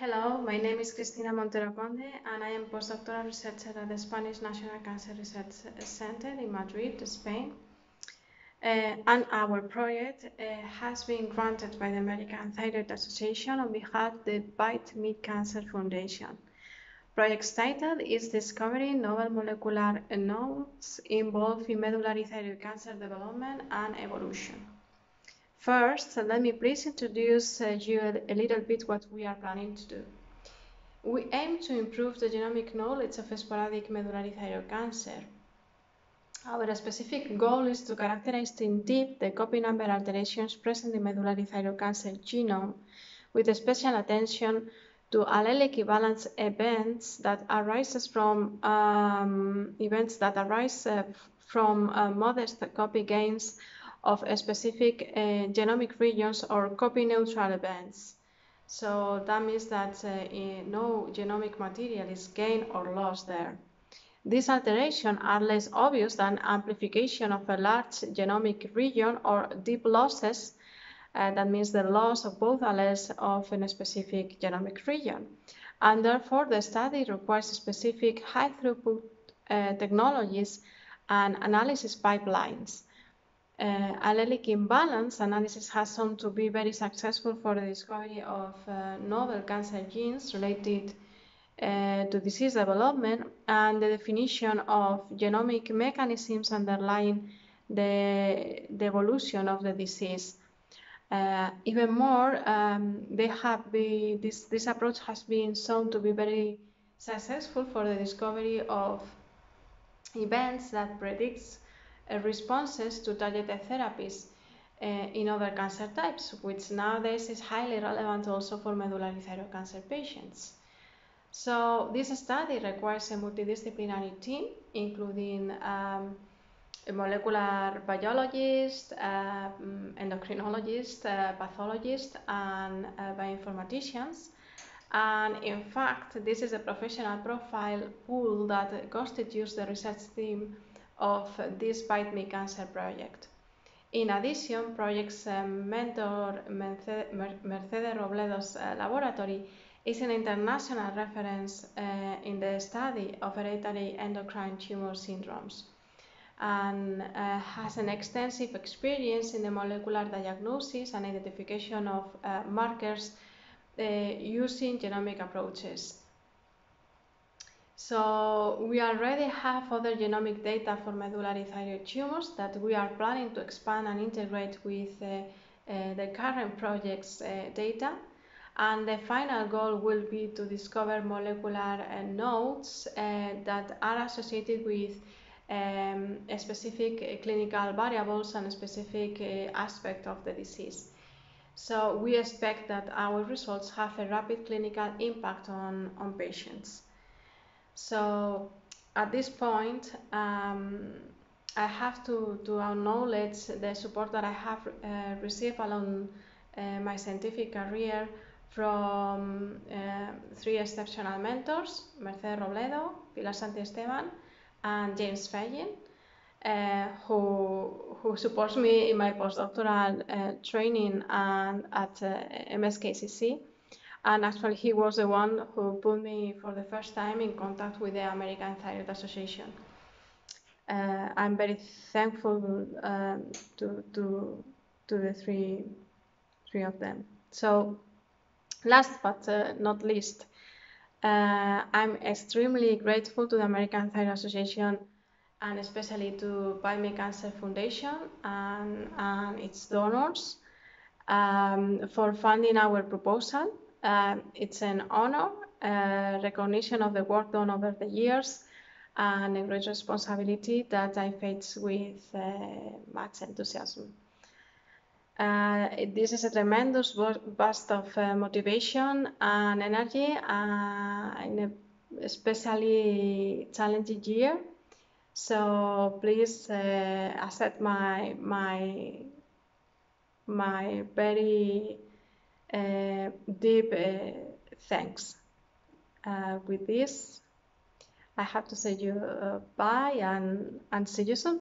Hello, my name is Cristina Montero Conde and I am postdoctoral researcher at the Spanish National Cancer Research Center in Madrid, Spain. Uh, and our project uh, has been granted by the American Thyroid Association on behalf of the Bite Me Cancer Foundation. Project's title is Discovering Novel Molecular Nodes Involved in Medullary Thyroid Cancer Development and Evolution. First, let me please introduce uh, you a, little bit what we are planning to do. We aim to improve the genomic knowledge of sporadic medullary thyroid cancer. Our specific goal is to characterize in deep the copy number alterations present in medullary thyroid cancer genome with special attention to allelic imbalance events that arises from um, events that arise uh, from uh, modest copy gains of specific uh, genomic regions or copy neutral events. So that means that uh, no genomic material is gained or lost there. These alterations are less obvious than amplification of a large genomic region or deep losses. Uh, that means the loss of both alleles of a specific genomic region. And therefore, the study requires specific high throughput uh, technologies and analysis pipelines. Uh, allelic imbalance analysis has shown to be very successful for the discovery of uh, novel cancer genes related uh, to disease development and the definition of genomic mechanisms underlying the, the evolution of the disease. Even more, um, they have this, this approach has been shown to be very successful for the discovery of events that predicts responses to targeted therapies uh, in other cancer types, which nowadays is highly relevant also for medullary thyroid cancer patients. So this study requires a multidisciplinary team, including um, a molecular biologist, uh, endocrinologist, uh, pathologist, and uh, bioinformaticians. And in fact, this is a professional profile pool that constitutes the research team of this Bite Me Cancer project. In addition, project's uh, mentor Mercedes Robledo's uh, laboratory is an international reference uh, in the study of hereditary endocrine tumor syndromes and uh, has an extensive experience in the molecular diagnosis and identification of uh, markers uh, using genomic approaches. So we already have other genomic data for medullary thyroid tumors that we are planning to expand and integrate with uh, uh, the current project's uh, data. And the final goal will be to discover molecular uh, nodes uh, that are associated with um, specific clinical variables and specific uh, aspect of the disease. So we expect that our results have a rapid clinical impact on, on patients. So at this point, um, I have to, to acknowledge the support that I have uh, received along uh, my scientific career from uh, three exceptional mentors, Mercedes Robledo, Pilar Santisteban, and James Fagin, uh, who, who supports me in my postdoctoral uh, training and at uh, MSKCC and actually he was the one who put me for the first time in contact with the American Thyroid Association. Uh, I'm very thankful um, to, to, to the three, three of them. So last but uh, not least, uh, I'm extremely grateful to the American Thyroid Association and especially to Bite Me Cancer Foundation and, and its donors um, for funding our proposal um, it's an honor, uh, recognition of the work done over the years, and a great responsibility that I face with uh, much enthusiasm. Uh, this is a tremendous burst of uh, motivation and energy uh, in a especially challenging year. So please uh, accept my my my very deep uh, thanks. Uh, with this, I have to say you bye and, and see you soon.